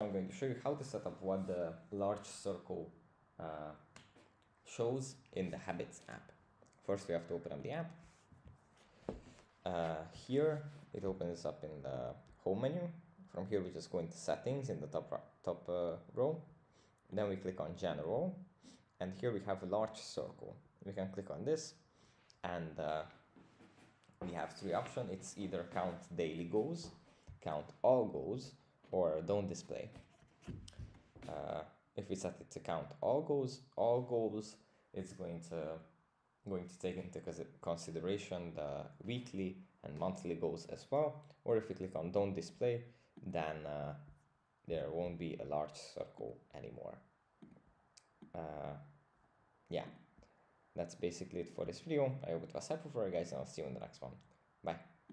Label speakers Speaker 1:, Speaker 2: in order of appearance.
Speaker 1: I'm going to show you how to set up what the large circle uh, shows in the Habits app. First, we have to open up the app. Uh, here, it opens up in the home menu. From here, we just go into settings in the top, top uh, row. Then we click on general. And here we have a large circle. We can click on this and uh, we have three options. It's either count daily goals, count all goals, or don't display. Uh, if we set it to count all goals, all goals, it's going to going to take into consideration the weekly and monthly goals as well. Or if we click on don't display, then uh, there won't be a large circle anymore. Uh, yeah, that's basically it for this video. I hope it was helpful for you guys and I'll see you in the next one. Bye.